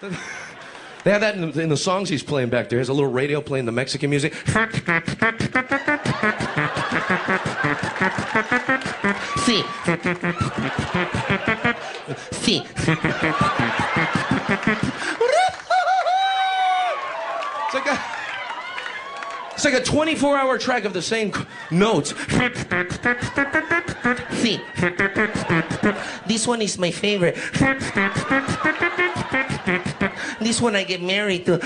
They have that in the, in the songs he's playing back there. He has a little radio playing the Mexican music. See. See. It's like a, it's like a 24 hour track of the same notes. This one is my favorite. This one I get married to.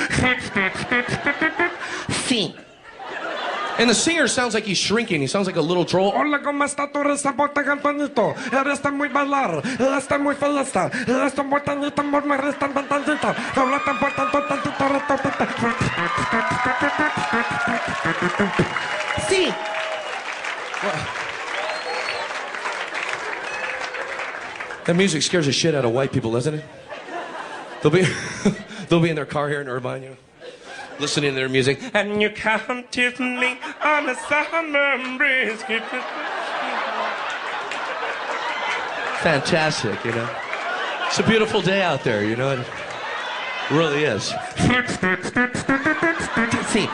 And the singer sounds like he's shrinking. He sounds like a little troll. Hola, Sí. That music scares the shit out of white people, doesn't it? They'll be, they'll be in their car here in Irvine, you know, listening to their music. And you to me on a summer breeze. Fantastic, you know. It's a beautiful day out there, you know. It really is. What's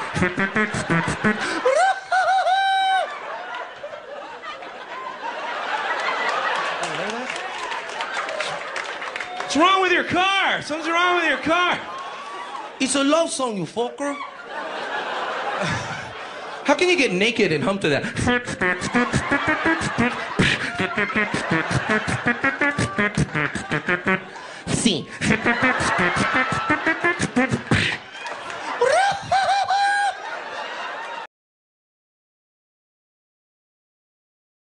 wrong with your car? Something's wrong with your car. It's a love song, you fucker. How can you get naked and hump to that? Sí.